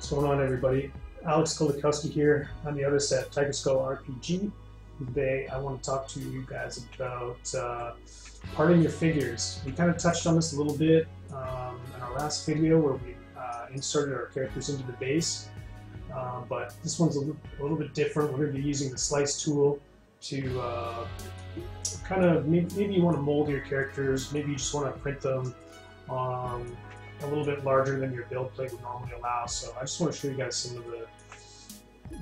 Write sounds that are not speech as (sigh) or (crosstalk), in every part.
What's going on, everybody? Alex Kolakowski here on the other set, Tiger Skull RPG. Today, I want to talk to you guys about uh, parting your figures. We kind of touched on this a little bit um, in our last video where we uh, inserted our characters into the base, uh, but this one's a little, a little, bit different. We're going to be using the slice tool to uh, kind of maybe, maybe, you want to mold your characters, maybe you just want to print them. Um, a little bit larger than your build plate would normally allow. So I just want to show you guys some of the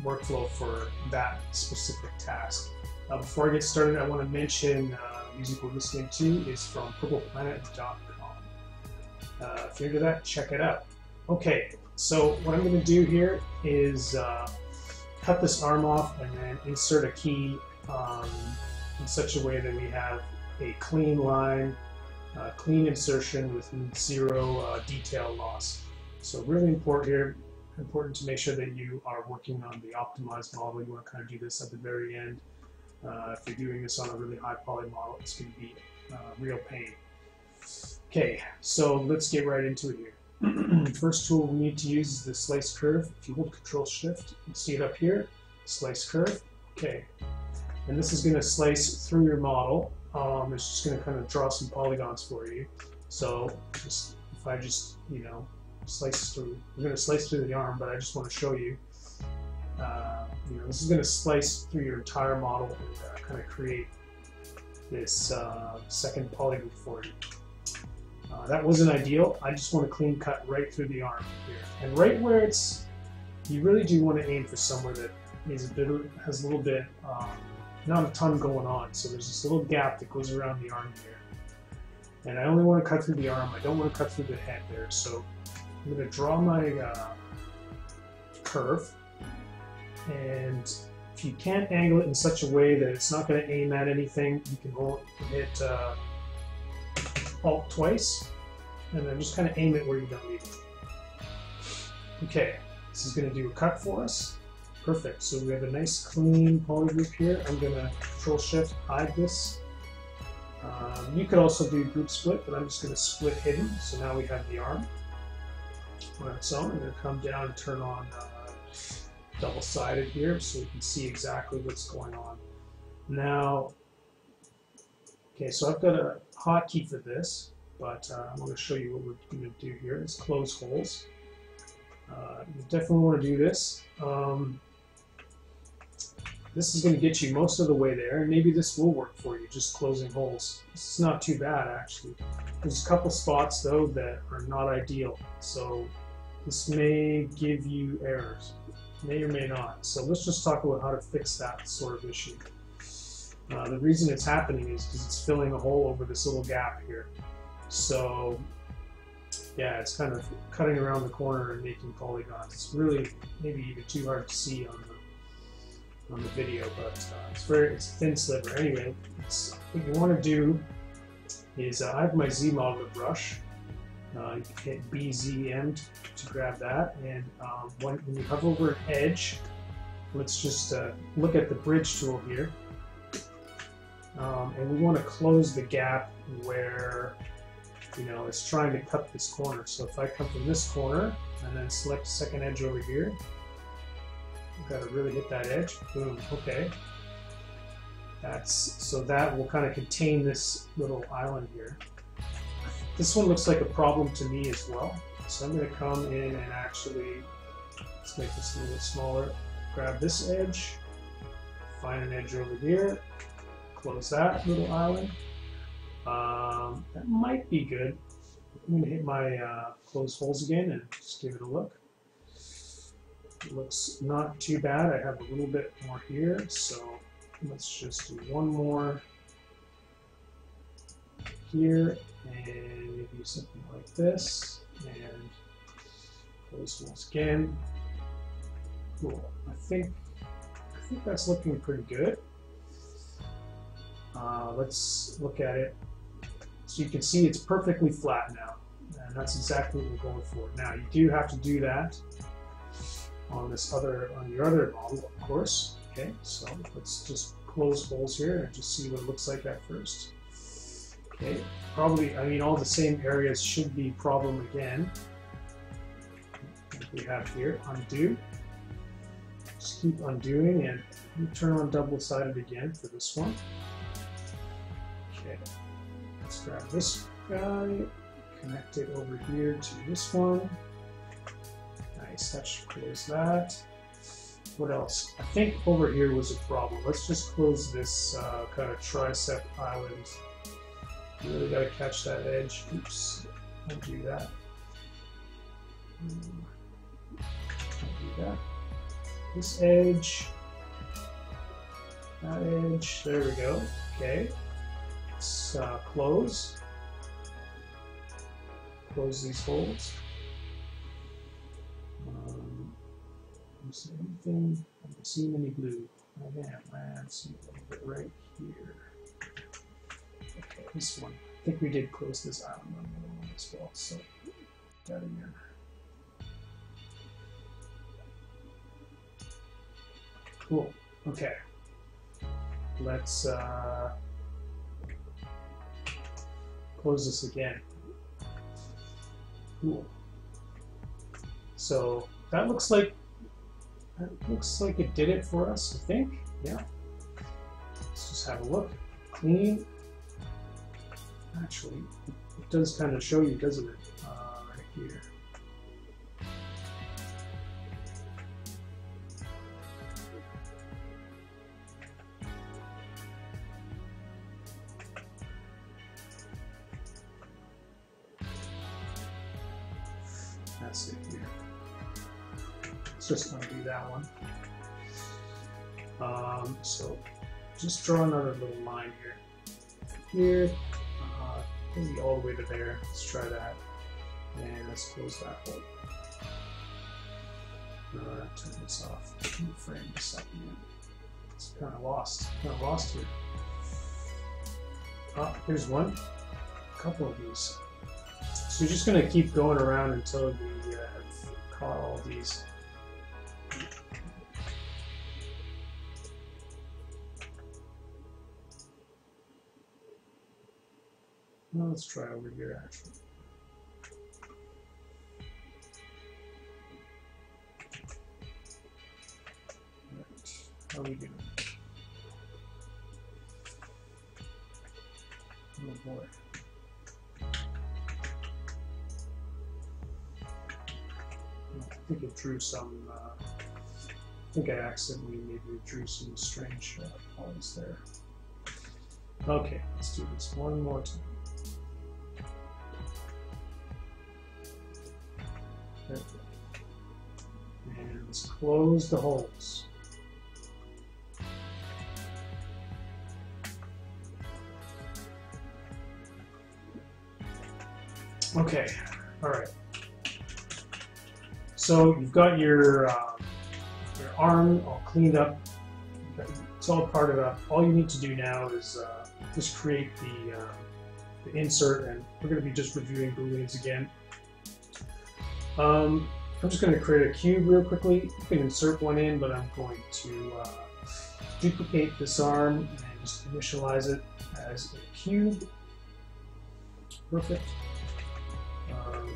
workflow for that specific task. Uh, before I get started, I want to mention uh, music we're listening to is from purpleplanet.com. Uh, if you're into that, check it out. Okay, so what I'm going to do here is uh, cut this arm off and then insert a key um, in such a way that we have a clean line uh, clean insertion with zero uh, detail loss. So really important here, important to make sure that you are working on the optimized model. You want to kind of do this at the very end. Uh, if you're doing this on a really high poly model, it's going to be uh, real pain. Okay, so let's get right into it here. (clears throat) First tool we need to use is the slice curve. If you hold Control Shift, you see it up here, slice curve. Okay, and this is going to slice through your model um, it's just going to kind of draw some polygons for you. So just if I just, you know, slice through, I'm going to slice through the arm, but I just want to show you, uh, you know, this is going to slice through your entire model and uh, kind of create this uh, second polygon for you. Uh, that wasn't ideal. I just want to clean cut right through the arm here. And right where it's, you really do want to aim for somewhere that is a bit, has a little bit um, not a ton going on. So there's this little gap that goes around the arm here. And I only want to cut through the arm. I don't want to cut through the head there. So I'm going to draw my uh, curve. And if you can't angle it in such a way that it's not going to aim at anything, you can hold, hit uh, Alt twice. And then just kind of aim it where you don't need it. Okay, this is going to do a cut for us. Perfect. So we have a nice clean poly group here. I'm going to Control Shift hide this. Um, you could also do group split, but I'm just going to split hidden. So now we have the arm on its own. I'm going to come down and turn on uh, double-sided here so we can see exactly what's going on. Now, okay, so I've got a hotkey for this, but uh, I'm going to show you what we're going to do here. It's close holes. Uh, you definitely want to do this. Um, this is going to get you most of the way there, and maybe this will work for you, just closing holes. This is not too bad, actually. There's a couple spots, though, that are not ideal, so this may give you errors. May or may not. So let's just talk about how to fix that sort of issue. Uh, the reason it's happening is because it's filling a hole over this little gap here. So yeah, it's kind of cutting around the corner and making polygons. It's really maybe even too hard to see on the on the video, but uh, it's very it's a thin sliver. Anyway, what you want to do is uh, I have my Z modeler brush. Uh, hit BZM to grab that, and um, when, when, you hover over an edge, let's just uh, look at the bridge tool here. Um, and we want to close the gap where you know it's trying to cut this corner. So if I come from this corner and then select second edge over here, Got to really hit that edge. Boom. Okay. That's so that will kind of contain this little island here. This one looks like a problem to me as well. So I'm going to come in and actually let's make this a little bit smaller. Grab this edge, find an edge over here, close that little island. Um, that might be good. I'm going to hit my uh, close holes again and just give it a look. Looks not too bad. I have a little bit more here, so let's just do one more here, and maybe something like this, and close once again. Cool. I think I think that's looking pretty good. Uh, let's look at it. So you can see it's perfectly flat now, and that's exactly what we're going for. Now you do have to do that on this other, on your other model, of course. Okay, so let's just close holes here and just see what it looks like at first. Okay, probably, I mean, all the same areas should be problem again. we have here, undo. Just keep undoing and turn on double-sided again for this one. Okay, let's grab this guy, connect it over here to this one. Nice, that should close that. What else? I think over here was a problem. Let's just close this uh, kind of tricep island. You really got to catch that edge. Oops, don't do that. Don't do that. This edge, that edge, there we go. Okay, let's uh, close. Close these holes. Don't see anything. I don't see any glue. Oh let's see right here. Okay, this one. I think we did close this island on the one as well, so that again. Cool. Okay. Let's uh, close this again. Cool. So that looks like that looks like it did it for us, I think. Yeah. Let's just have a look. Clean. Actually, it does kind of show you, doesn't it? Um, so just draw another little line here. Here, uh, maybe all the way to there. Let's try that. And let's close that hole. Uh, turn this off. Frame this up again. It's kind of lost. Kind of lost here. Ah, here's one. A couple of these. So you're just going to keep going around until we uh, have caught all these. Well, let's try over here actually. How are we doing? Oh boy. I think it drew some. Uh, I think I accidentally maybe drew some strange uh, points there. Okay, let's do this one more time. Perfect. And let's close the holes. Okay, all right. So you've got your uh, your arm all cleaned up. It's all part of it. All you need to do now is uh, just create the, uh, the insert, and we're going to be just reviewing booleans again. Um, I'm just going to create a cube real quickly. You can insert one in, but I'm going to uh, duplicate this arm and just initialize it as a cube. Perfect. Um,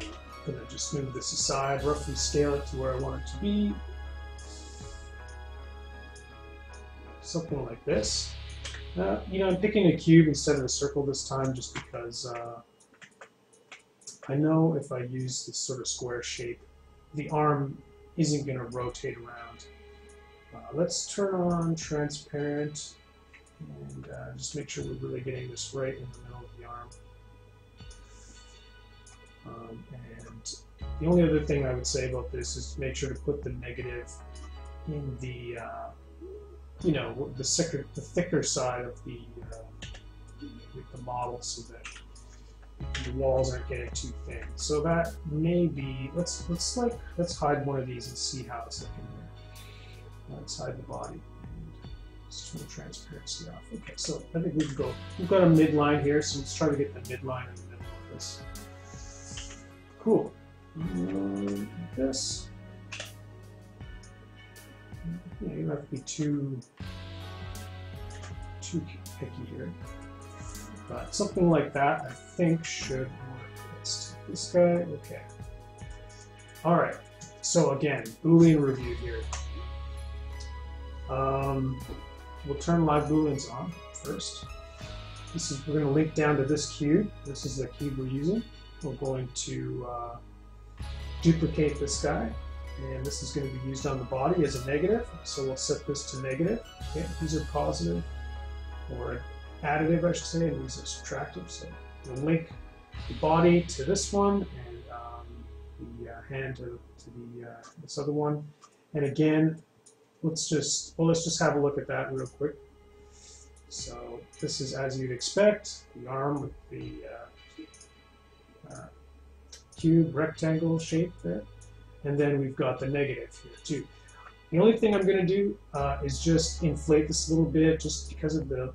I'm going to just move this aside, roughly scale it to where I want it to be. Something like this. Uh, you know, I'm picking a cube instead of a circle this time just because uh, I know if I use this sort of square shape, the arm isn't going to rotate around. Uh, let's turn on transparent and uh, just make sure we're really getting this right in the middle of the arm. Um, and the only other thing I would say about this is make sure to put the negative in the, uh, you know, the thicker, the thicker side of the, uh, the model so that the walls aren't getting too thin. So that may be, let's, let's like, let's hide one of these and see how it's looking there. Let's hide the body. Let's turn the transparency off. Okay, so I think we can go, we've got a midline here, so let's try to get the midline in the middle of this. Cool. Um, this. Yeah, you don't have to be too too picky here. But something like that, I think, should work. Let's take this guy. Okay. All right. So again, Boolean review here. Um, we'll turn live booleans on first. This is we're going to link down to this cube. This is the cube we're using. We're going to uh, duplicate this guy, and this is going to be used on the body as a negative. So we'll set this to negative. Okay, these are positive, or additive, I should say, and these are subtractive. So we'll link the body to this one, and um, the uh, hand to, to the uh, this other one. And again, let's just well, let's just have a look at that real quick. So this is as you'd expect, the arm with the uh, uh, cube rectangle shape there. And then we've got the negative here too. The only thing I'm going to do uh, is just inflate this a little bit just because of the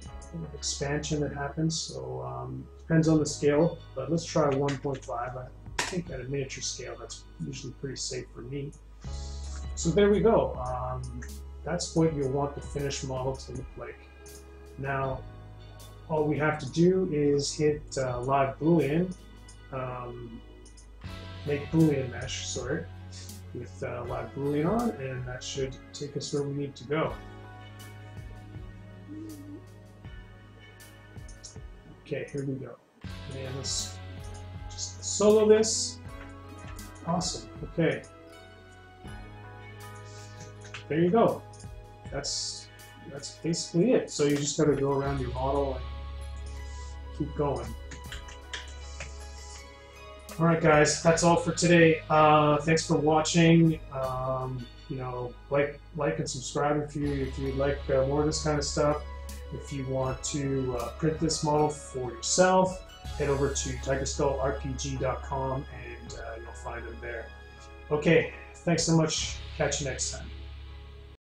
expansion that happens. So um, depends on the scale, but let's try 1.5. I think at a miniature scale that's usually pretty safe for me. So there we go. Um, that's what you'll want the finished model to look like. Now, all we have to do is hit uh, live boolean, um, make boolean mesh, sorry, with uh, live boolean on, and that should take us where we need to go. Okay, here we go. And let's just solo this. Awesome. Okay. There you go. That's that's basically it. So you just got to go around your model and keep going. All right, guys, that's all for today. Uh, thanks for watching. Um, you know, like, like, and subscribe if you if you'd like uh, more of this kind of stuff. If you want to uh, print this model for yourself, head over to tigerskullrpg.com and uh, you'll find them there. Okay, thanks so much. Catch you next time.